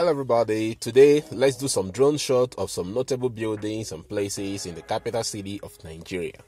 Hello everybody, today let's do some drone shot of some notable buildings and places in the capital city of Nigeria.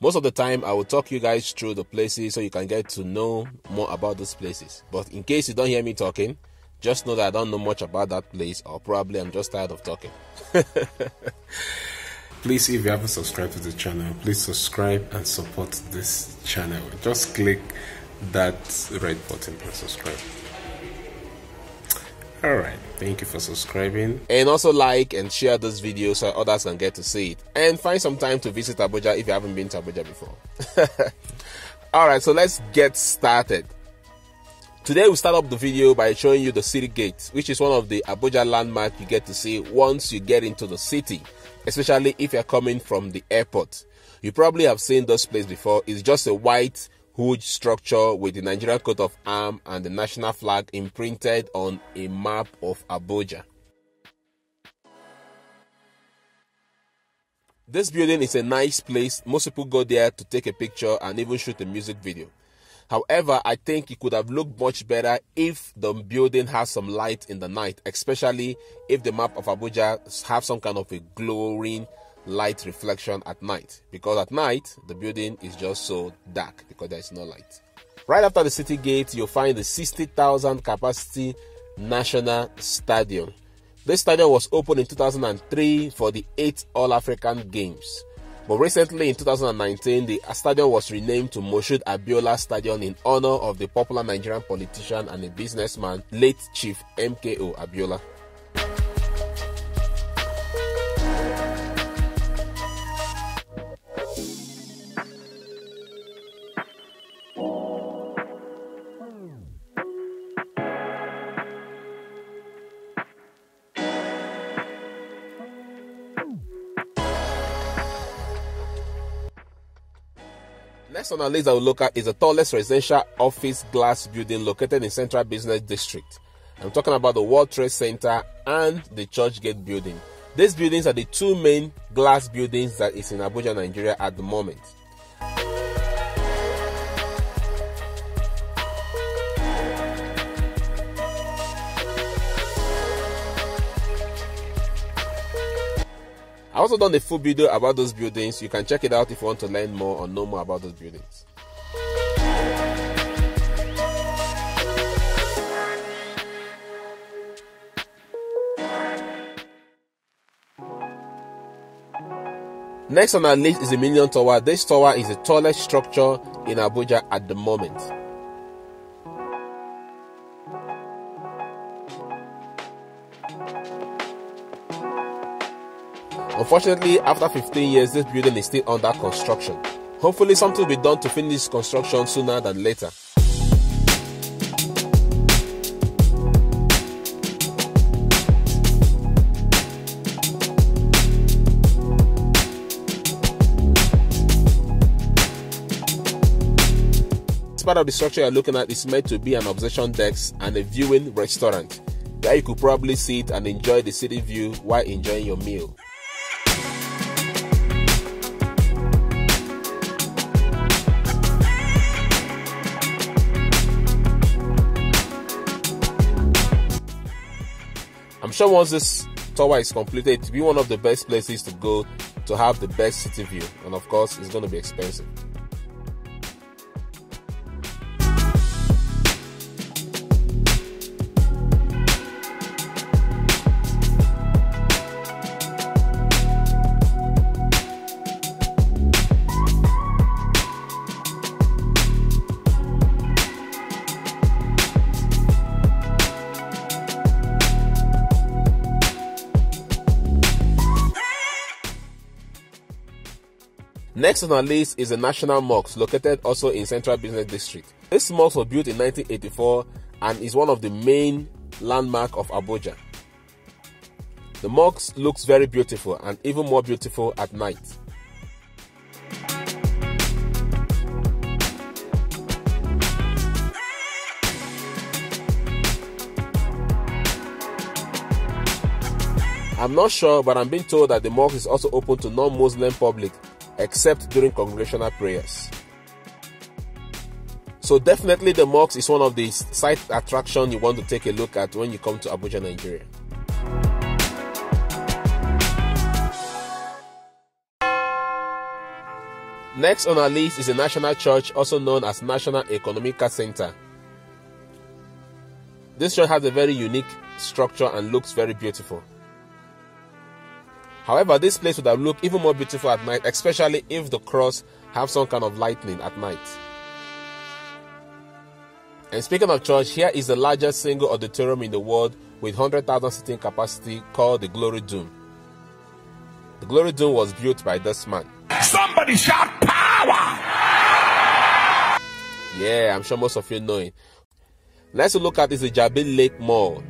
Most of the time I will talk you guys through the places so you can get to know more about those places. But in case you don't hear me talking, just know that I don't know much about that place or probably I'm just tired of talking. please if you haven't subscribed to the channel please subscribe and support this channel just click that red button and subscribe all right thank you for subscribing. And also like and share this video so others can get to see it. And find some time to visit abuja if you haven't been to abuja before. All right so let's get started. Today we start up the video by showing you the city gate which is one of the abuja landmark you get to see once you get into the city especially if you're coming from the airport. You probably have seen this place before. It's just a white huge structure with the Nigerian coat of arms and the national flag imprinted on a map of Abuja. This building is a nice place. Most people go there to take a picture and even shoot a music video. However, I think it could have looked much better if the building has some light in the night, especially if the map of Abuja have some kind of a glowing light reflection at night because at night the building is just so dark because there is no light. Right after the city gate, you'll find the 60,000 capacity National Stadium. This stadium was opened in 2003 for the 8th All African Games. But recently in 2019, the stadium was renamed to Moshood Abiola Stadium in honor of the popular Nigerian politician and a businessman, late Chief MKO Abiola. Next on our list will look at is the tallest residential office glass building located in Central Business District. I'm talking about the World Trade Center and the Churchgate building. These buildings are the two main glass buildings that is in Abuja, Nigeria at the moment. I also done a full video about those buildings. You can check it out if you want to learn more or know more about those buildings. Next on our list is the Millennium Tower. This tower is the tallest structure in Abuja at the moment. Unfortunately, after 15 years, this building is still under construction. Hopefully, something will be done to finish construction sooner than later. Part of the structure you're looking at is meant to be an observation deck and a viewing restaurant. There you could probably sit and enjoy the city view while enjoying your meal. Sure once this tower is completed, it will be one of the best places to go to have the best city view. And of course, it's going to be expensive. Next on our list is the National Mosque, located also in Central Business District. This mosque was built in 1984 and is one of the main landmark of Abuja. The mosque looks very beautiful and even more beautiful at night. I'm not sure, but I'm being told that the mosque is also open to non-Muslim public except during congregational prayers. So definitely the mosque is one of the site attraction you want to take a look at when you come to Abuja, Nigeria. Next on our list is the National Church, also known as National Ecumenical Center. This church has a very unique structure and looks very beautiful. However, this place would have looked even more beautiful at night, especially if the cross have some kind of lightning at night. And speaking of church, here is the largest single auditorium in the world with 100,000 seating capacity called the Glory Dome. The Glory Dome was built by this man. Somebody shout power! Yeah, I'm sure most of you know it. Next to look at is the Jabi Lake Mall.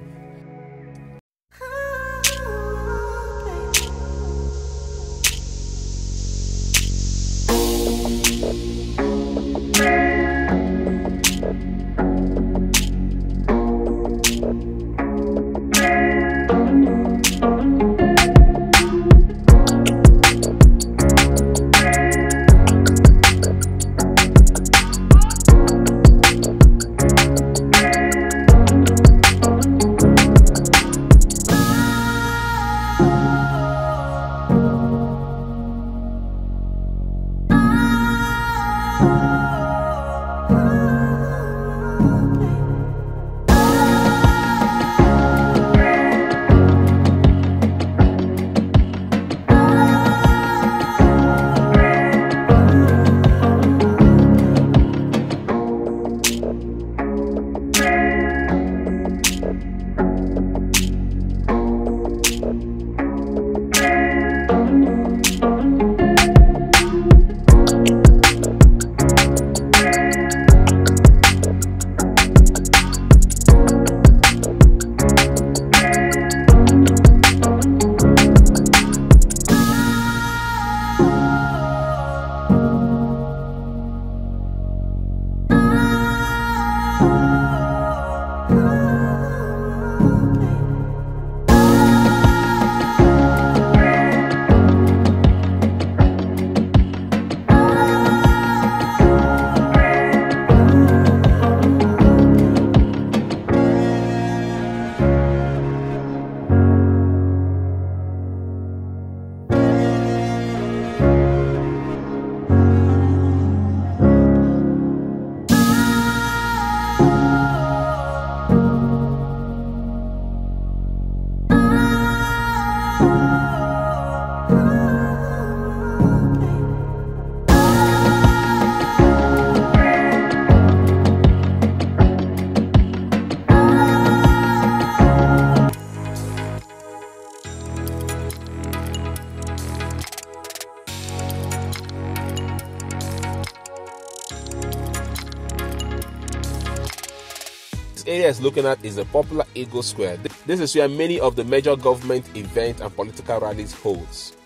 Area is looking at is the popular Eagle Square. This is where many of the major government events and political rallies holds.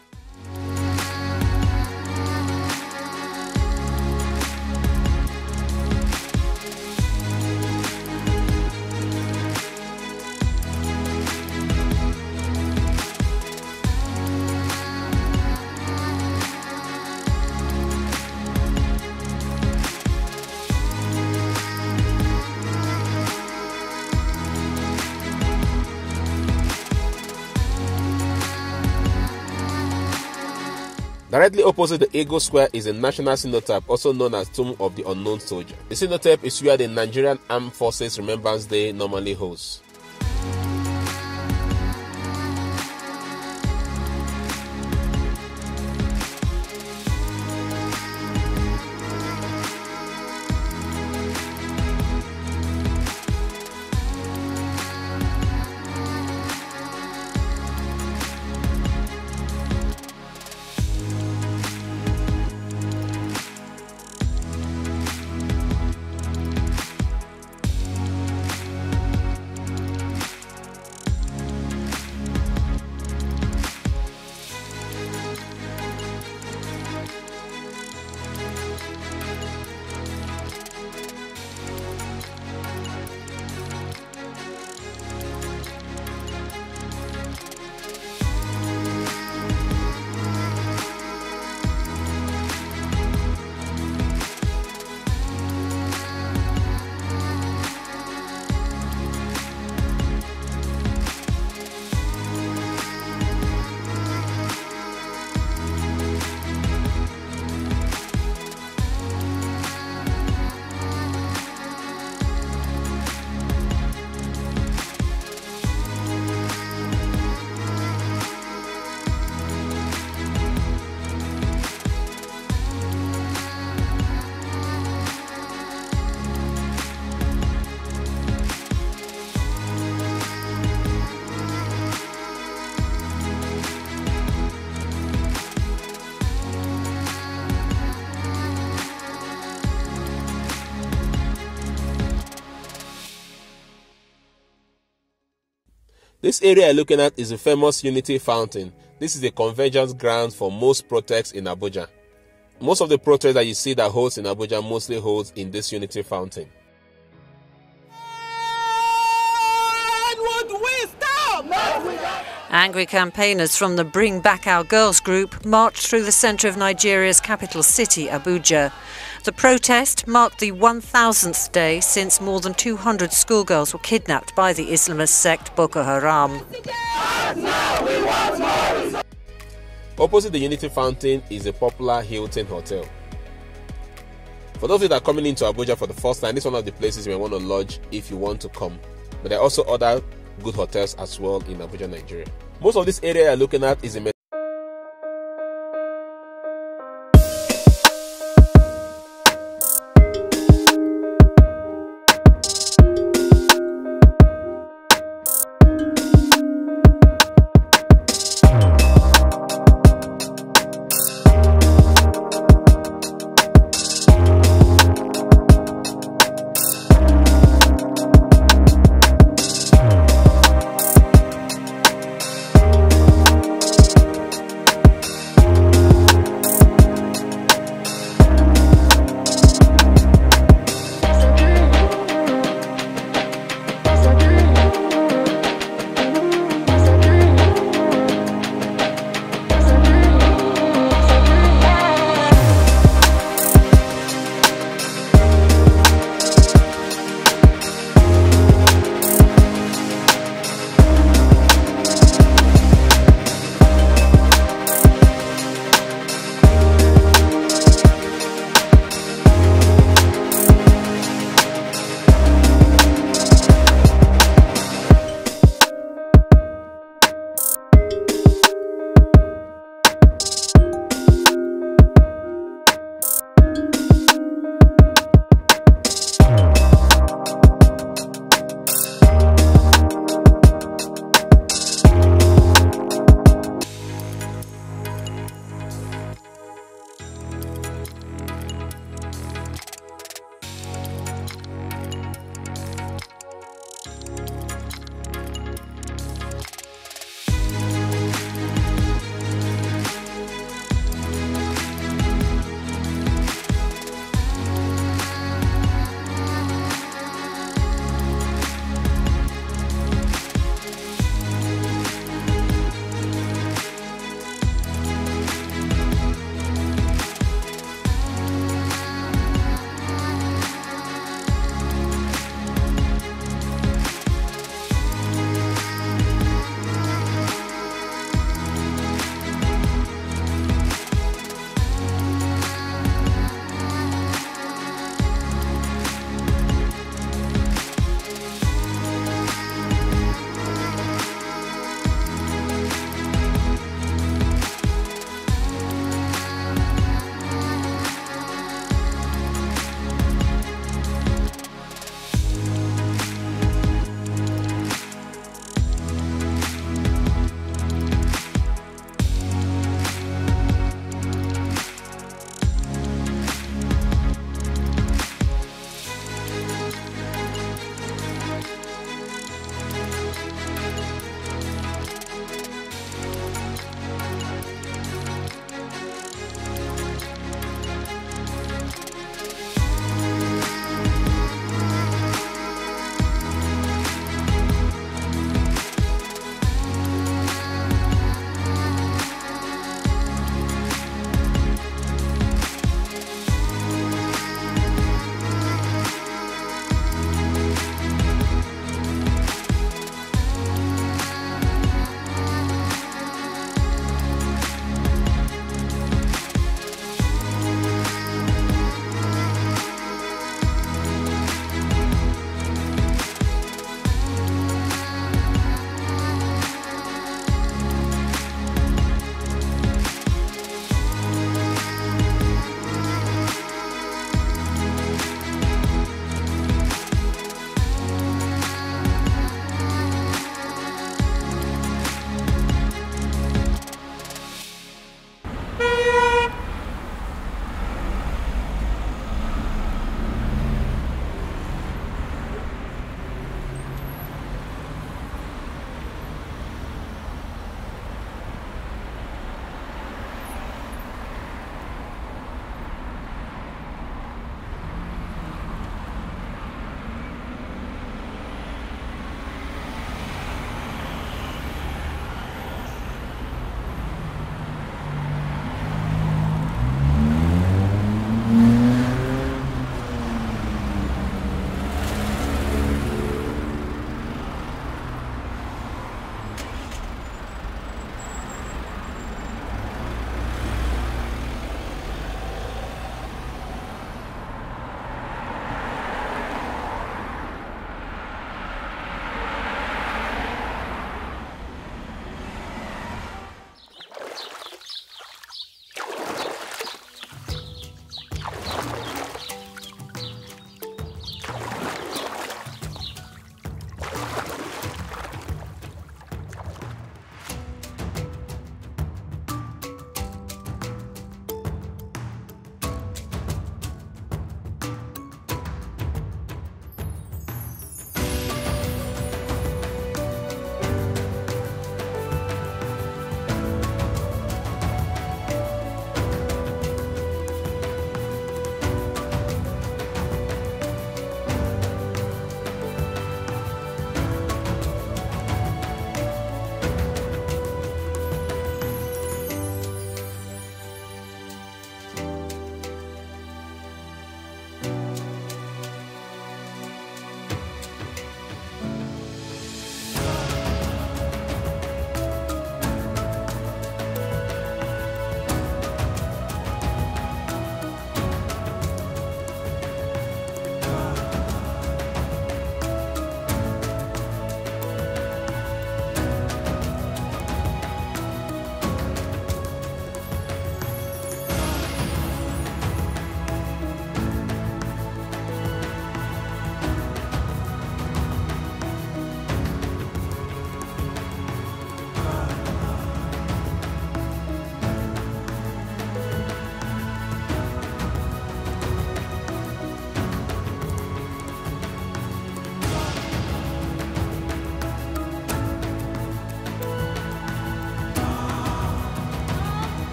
Directly opposite the Eagle Square is a National Cenotaph, also known as Tomb of the Unknown Soldier. The cenotaph is where the Nigerian Armed Forces Remembrance Day normally holds. This area you're looking at is the famous Unity Fountain. This is a convergence ground for most protests in Abuja. Most of the protests that you see that holds in Abuja mostly holds in this Unity Fountain. Angry campaigners from the Bring Back Our Girls group marched through the centre of Nigeria's capital city, Abuja. The protest marked the 1000th day since more than 200 schoolgirls were kidnapped by the Islamist sect Boko Haram. Opposite the Unity Fountain is a popular Hilton Hotel. For those of you that are coming into Abuja for the first time, this is one of the places you may want to lodge if you want to come. But there are also other good hotels as well in Abuja, Nigeria. Most of this area you're looking at is in